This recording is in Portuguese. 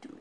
tudo.